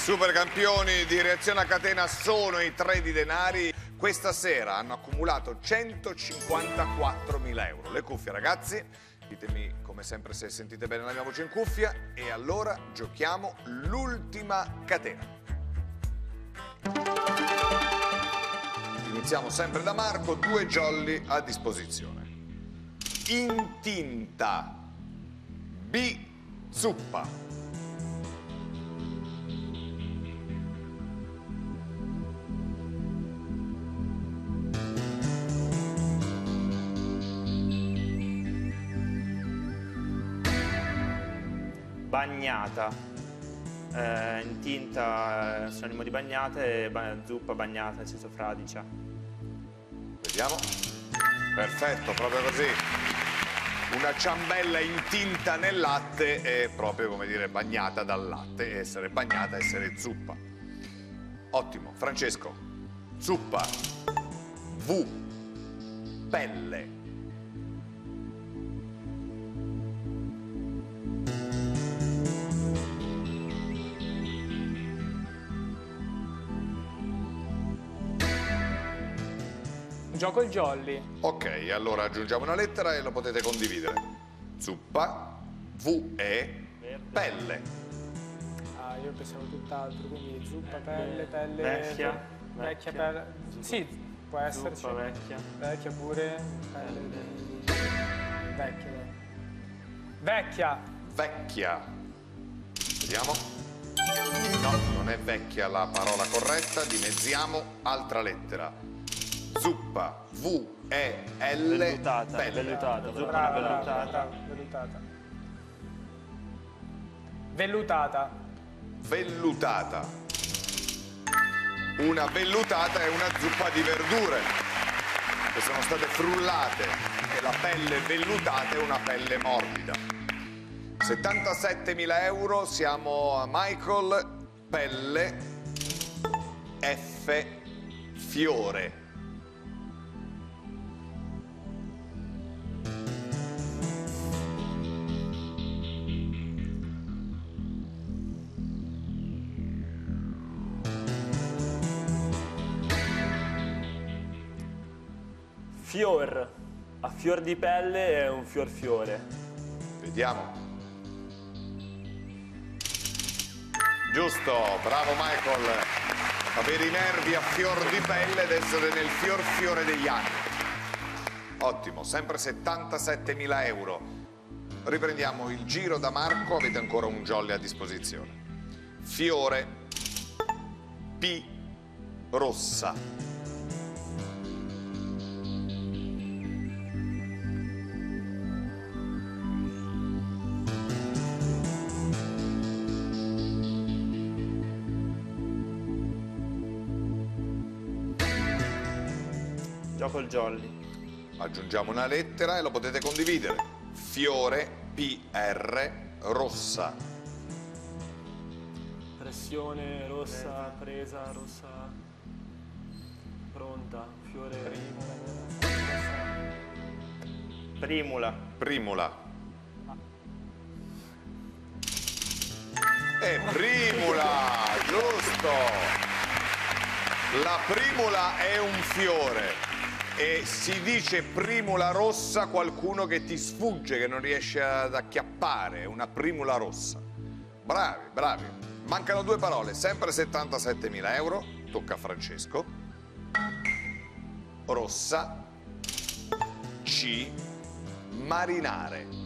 super campioni di reazione a catena sono i tre di denari. Questa sera hanno accumulato 154.000 euro. Le cuffie, ragazzi. Ditemi come sempre se sentite bene la mia voce in cuffia. E allora giochiamo l'ultima catena. Iniziamo sempre da Marco, due jolly a disposizione. In tinta. B. Zuppa. Bagnata. Eh, in tinta eh, sinonimo di bagnata e zuppa bagnata, nel senso fradicia. Vediamo. Perfetto, proprio così. Una ciambella in tinta nel latte è proprio come dire bagnata dal latte, essere bagnata, essere zuppa. Ottimo. Francesco, zuppa, V, pelle, Gioco il jolly. Ok, allora aggiungiamo una lettera e lo potete condividere. Zuppa, V-E, pelle. Ah, io pensavo tutt'altro, quindi zuppa, pelle, pelle... Vecchia. Vecchia, pelle... Sì, può esserci. Zuppa, vecchia. Vecchia pure. Pelle, vecchia. Vecchia. Vecchia. Vediamo. No, non è vecchia la parola corretta, dimezziamo altra lettera zuppa, V-E-L, Vellutata, pelle. vellutata, zuppa Brava, vellutata. Vellutata. Vellutata. Vellutata. Una vellutata è una zuppa di verdure che sono state frullate e la pelle vellutata è una pelle morbida. 77.000 euro, siamo a Michael, pelle, F, fiore. Fior. A fior di pelle è un fior fiore. Vediamo. Giusto, bravo Michael. Avere i nervi a fior di pelle ed essere nel fior fiore degli anni. Ottimo, sempre 77.000 euro. Riprendiamo il giro da Marco, avete ancora un jolly a disposizione. Fiore, P, rossa. Gioco il jolly. Aggiungiamo una lettera e lo potete condividere. Fiore PR rossa. Pressione rossa, presa, rossa, pronta, fiore Primula. Primula. E primula, giusto. La primula è un fiore e si dice primula rossa qualcuno che ti sfugge, che non riesce ad acchiappare, una primula rossa. Bravi, bravi. Mancano due parole, sempre 77.000 euro, tocca a Francesco. Rossa, C, marinare.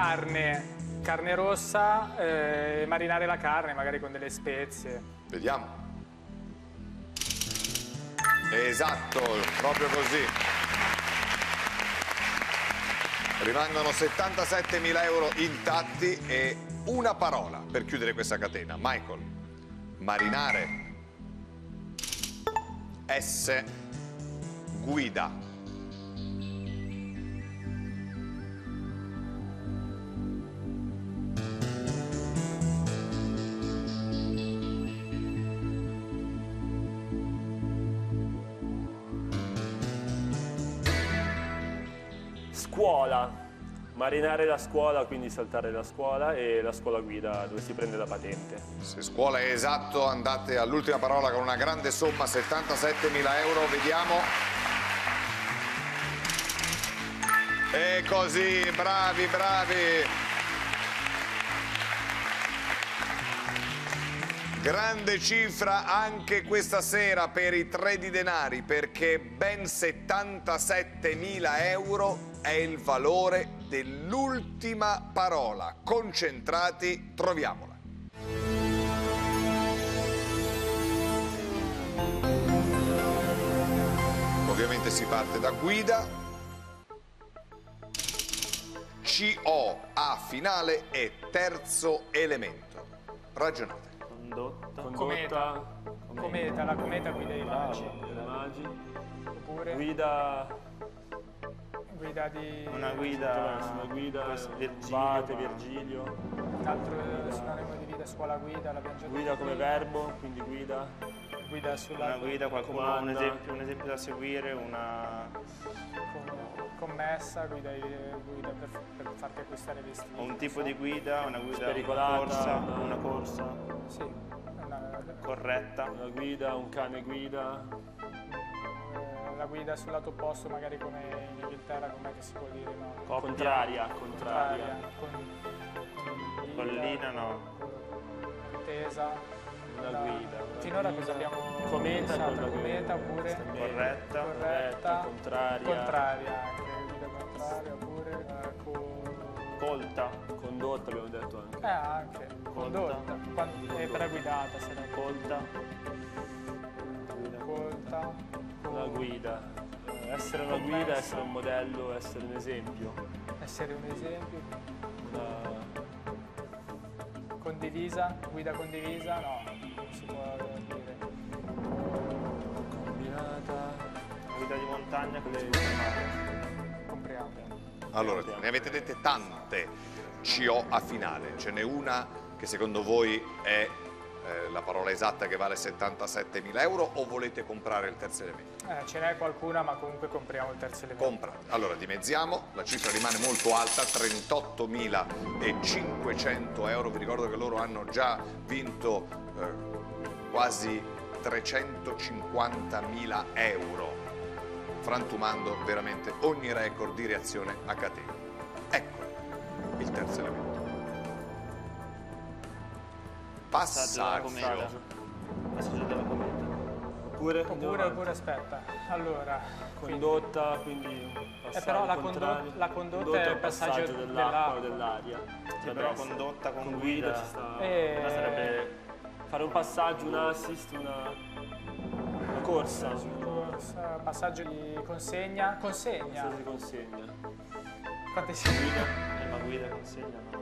Carne, carne rossa, eh, marinare la carne magari con delle spezie. Vediamo. Esatto, proprio così. Rimangono 77.000 euro intatti e una parola per chiudere questa catena. Michael, marinare. S, guida. Scuola, marinare la scuola, quindi saltare la scuola e la scuola guida dove si prende la patente. Se scuola è esatto, andate all'ultima parola con una grande somma, 77.000 euro, vediamo. E così, bravi, bravi. Grande cifra anche questa sera per i tre di denari perché ben 77.000 euro è il valore dell'ultima parola. Concentrati, troviamola. Ovviamente si parte da guida. CO a finale e terzo elemento. Ragionate. Condotta. Condotta, Cometa, la cometa guida i magi, Oppure guida, guida di... Una guida. Una guida, Virgilio, Vate, Virgilio, Un altro sinonimo di guida, scuola guida, l'abbiamo già detto guida come verbo, quindi guida, Guida sulla... Una guida, qualcuno, un esempio, un esempio da seguire, una, com- commessa, guida, guida per, per farti acquistare vestiti. un tipo di guida, una guida una corsa, una corsa Sì, una- corretta. una guida, un cane guida, la guida sul lato opposto, magari come in Inghilterra, com'è che si può dire, no? Contraria, contraria, con, con Collina no. con tesa. La- guida. Finora cosa abbiamo Cometa pensato? con la cometa oppure Corretta. corretta, contraria, contraria anche, guida contraria oppure eh, co- Colta. condotta abbiamo detto anche. eh anche condotta, Quan- è per la guidata se la Colta. colta, Una guida. Essere una guida, essere un modello, essere un esempio. essere un esempio, Una- condivisa, guida condivisa, no, non si può dire. combinata. Guida di montagna con le. Compriamo. Allora, ne avete dette tante CO a finale. Ce n'è una che secondo voi è eh, la parola esatta che vale 77.000 euro o volete comprare il terzo elemento? Eh, ce n'è qualcuna, ma comunque compriamo il terzo elemento. Comprate. Allora, dimezziamo, la cifra rimane molto alta, 38.500 euro. Vi ricordo che loro hanno già vinto eh, quasi 350.000 euro, frantumando veramente ogni record di reazione a catena. Ecco il terzo elemento. Passaggio della Passaggio. cometa. Passaggio della cometa. Oppure, Oppure, oppure aspetta, allora, quindi- condotta, quindi passaggio Eh, però la condo- la condotta è il passaggio dell'acqua o dell'acqua. dell'aria. Sì, Dovrebbe però essere- condotta con, con guida. guida ci sta. Eh, Allora sarebbe fare un passaggio, un assist, una, una corsa. corsa, passaggio di consegna, consegna, Cosa si consegna? quante si Eh, ma guida consegna no.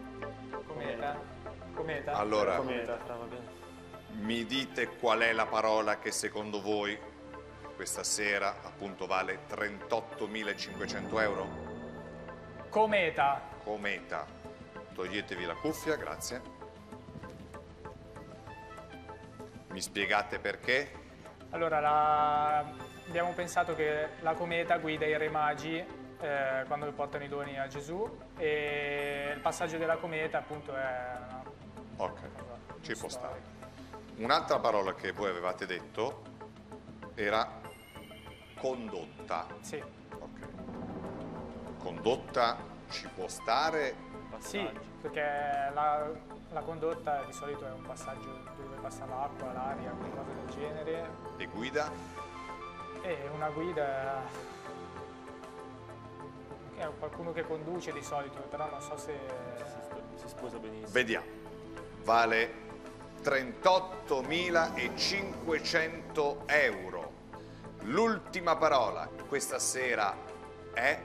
Cometa, Allora, bene. mi dite qual è la parola che secondo voi questa sera appunto vale 38.500 euro? cometa, Cometa. Toglietevi la cuffia, grazie. Mi spiegate perché? allora la- abbiamo pensato che la cometa guida i re magi eh, quando portano i doni a Gesù e il passaggio della cometa appunto è una Ok, ci può stare. Un'altra parola che voi avevate detto era condotta. Sì, Ok. Condotta ci può stare? sì, perché la, la condotta di solito è un passaggio dove passa l'acqua, l'aria, qualcosa del genere E guida? E una guida è qualcuno che conduce di solito, però non so se... Si, si sposa benissimo. Vediamo. Vale 38.500 euro. L'ultima parola questa sera è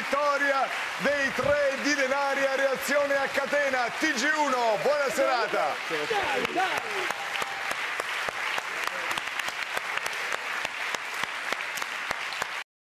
vittoria dei tre di Denaria, reazione a catena, TG1, buona serata.